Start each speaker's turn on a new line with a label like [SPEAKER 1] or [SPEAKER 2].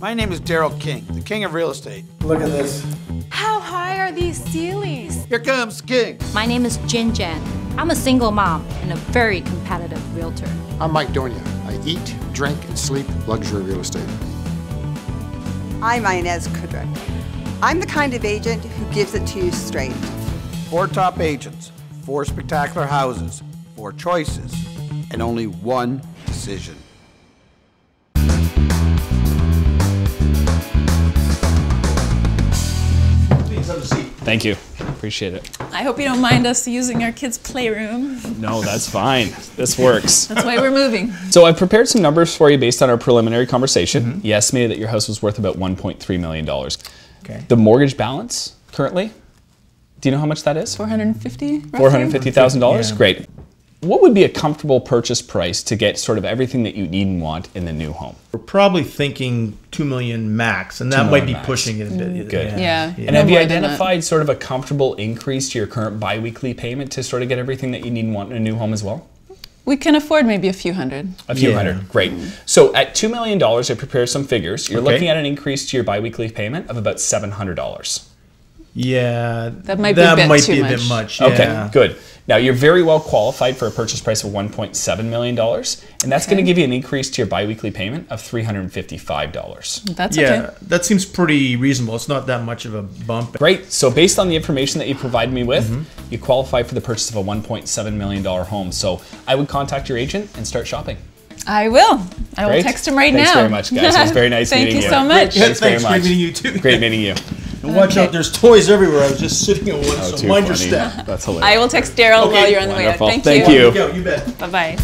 [SPEAKER 1] My name is Daryl King, the king of real estate.
[SPEAKER 2] Look at this.
[SPEAKER 3] How high are these ceilings?
[SPEAKER 1] Here comes King.
[SPEAKER 4] My name is Jin Jiang. I'm a single mom and a very competitive realtor.
[SPEAKER 5] I'm Mike Donia. I eat, drink, and sleep luxury real estate.
[SPEAKER 6] I'm Inez Kudryk. I'm the kind of agent who gives it to you straight.
[SPEAKER 1] Four top agents, four spectacular houses, four choices, and only one decision.
[SPEAKER 7] Thank you. Appreciate it.
[SPEAKER 3] I hope you don't mind us using our kids' playroom.
[SPEAKER 7] No, that's fine. This works.
[SPEAKER 3] That's why we're moving.
[SPEAKER 7] So I've prepared some numbers for you based on our preliminary conversation. Mm-hmm. You estimated that your house was worth about $1.3 million.
[SPEAKER 2] Okay.
[SPEAKER 7] The mortgage balance currently, do you know how much that is?
[SPEAKER 3] 450?
[SPEAKER 7] $450,000?
[SPEAKER 2] Yeah.
[SPEAKER 7] Great. What would be a comfortable purchase price to get sort of everything that you need and want in the new home?
[SPEAKER 2] We're probably thinking two million max, and that might be
[SPEAKER 7] max.
[SPEAKER 2] pushing it a bit. Mm.
[SPEAKER 7] Good.
[SPEAKER 3] Yeah.
[SPEAKER 7] And
[SPEAKER 3] No
[SPEAKER 7] have you
[SPEAKER 3] more than that.
[SPEAKER 7] identified sort of a comfortable increase to your current biweekly payment to sort of get everything that you need and want in a new home as well?
[SPEAKER 3] We can afford maybe a few hundred.
[SPEAKER 7] A few
[SPEAKER 2] Yeah.
[SPEAKER 7] hundred. Great. Mm. So at $2 million, I prepared some figures. You're
[SPEAKER 2] Okay.
[SPEAKER 7] looking at an increase to your biweekly payment of about $700.
[SPEAKER 2] Yeah,
[SPEAKER 3] That might be a bit
[SPEAKER 2] might
[SPEAKER 3] too
[SPEAKER 2] be a
[SPEAKER 3] much.
[SPEAKER 2] bit much.
[SPEAKER 7] Okay, good. Now you're very well qualified for a purchase price of $1.7 million, and that's going to give you an increase to your biweekly payment of $355.
[SPEAKER 3] That's
[SPEAKER 2] Yeah,
[SPEAKER 3] okay.
[SPEAKER 2] that seems pretty reasonable. It's not that much of a bump.
[SPEAKER 7] Great. So based on the information that you provide me with,
[SPEAKER 2] Mm-hmm.
[SPEAKER 7] you qualify for the purchase of a $1.7 million home. So I would contact your agent and start shopping.
[SPEAKER 3] I will. I will text him right
[SPEAKER 7] Thanks
[SPEAKER 3] now.
[SPEAKER 7] Thanks very much, guys. It was very nice
[SPEAKER 3] Thank
[SPEAKER 7] meeting
[SPEAKER 3] you Thank
[SPEAKER 7] you.
[SPEAKER 3] so much.
[SPEAKER 2] Yeah,
[SPEAKER 7] Thanks very
[SPEAKER 2] thanks.
[SPEAKER 7] much.
[SPEAKER 2] Great meeting you too.
[SPEAKER 7] Great meeting you.
[SPEAKER 2] And watch
[SPEAKER 3] Okay.
[SPEAKER 2] out, there's toys everywhere. I was just sitting on one, so
[SPEAKER 7] Too
[SPEAKER 2] mind your
[SPEAKER 7] funny.
[SPEAKER 2] step.
[SPEAKER 7] That's hilarious.
[SPEAKER 3] I will text Daryl
[SPEAKER 2] Okay,
[SPEAKER 3] while you're on the way out. Thank,
[SPEAKER 7] Thank
[SPEAKER 3] you.
[SPEAKER 7] you.
[SPEAKER 2] You bet.
[SPEAKER 3] Bye bye.